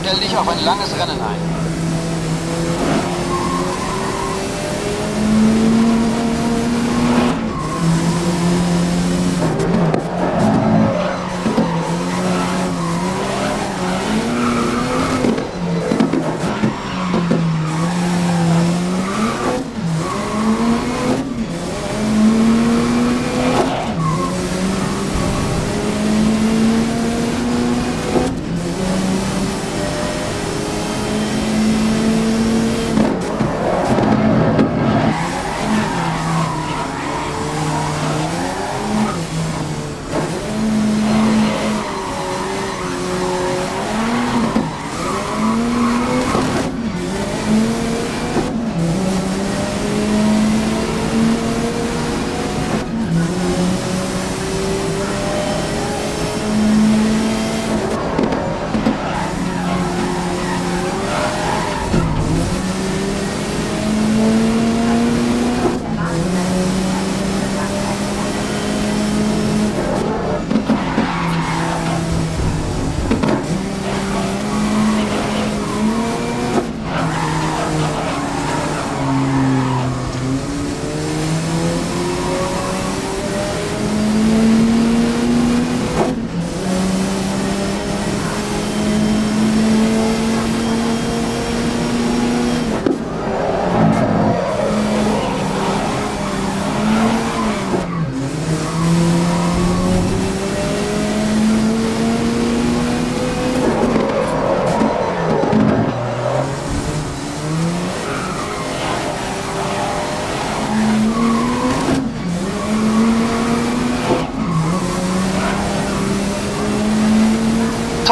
Stell dich auf ein langes Rennen ein.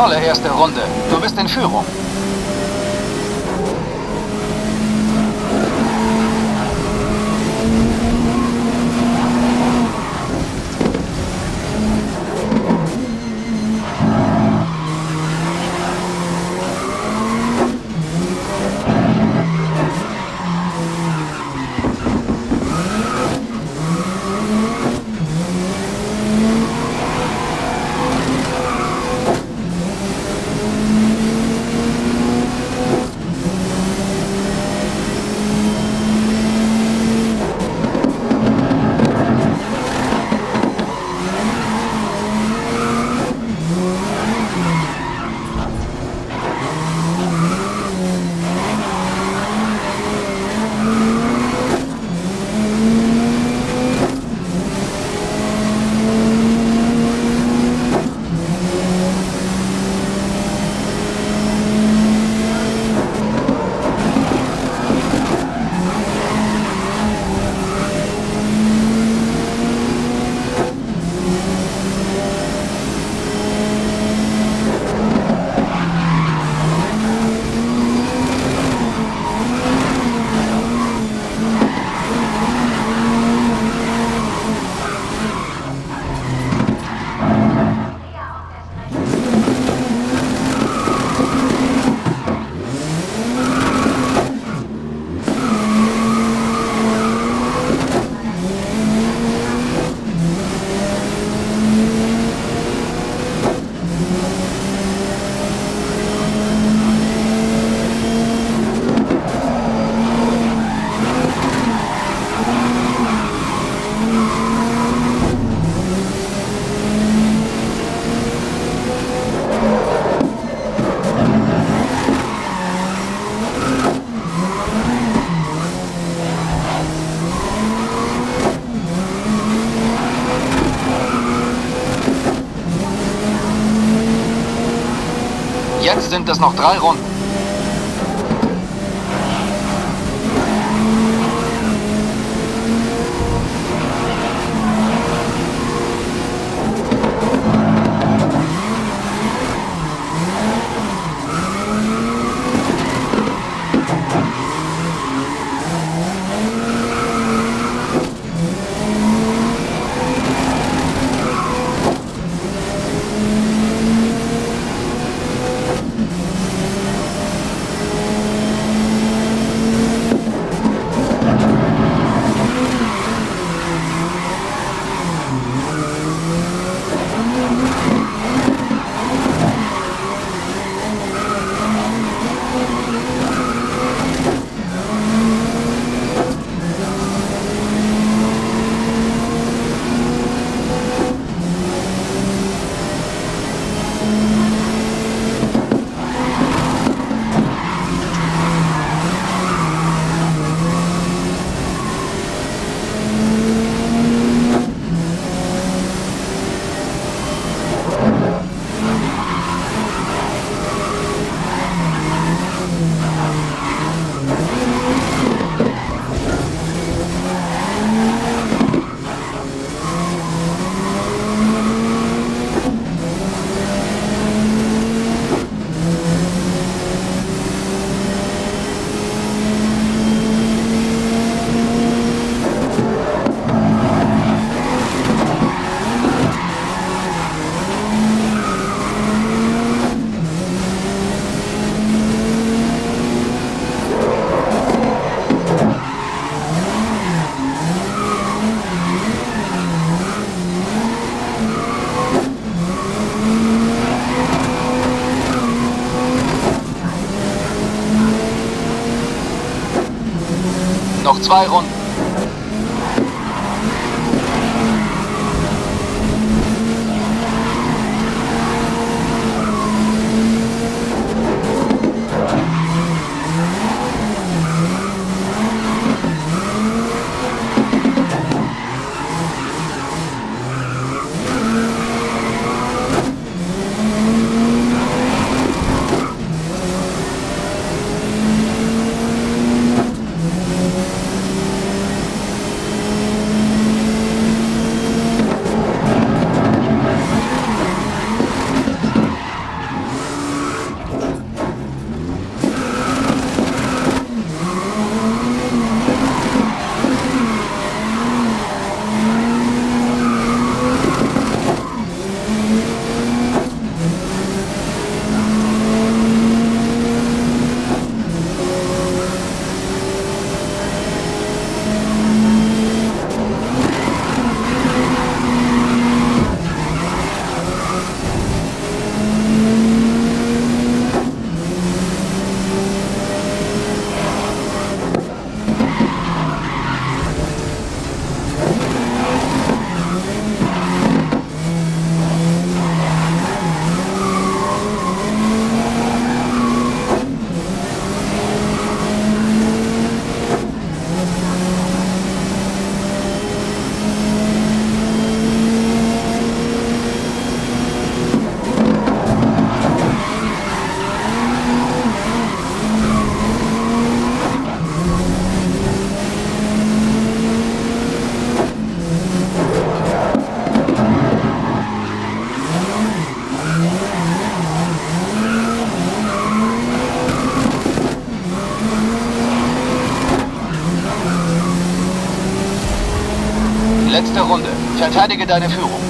Tolle erste Runde. Du bist in Führung. Sind es noch drei Runden. Zwei Runden. Verteidige deine Führung.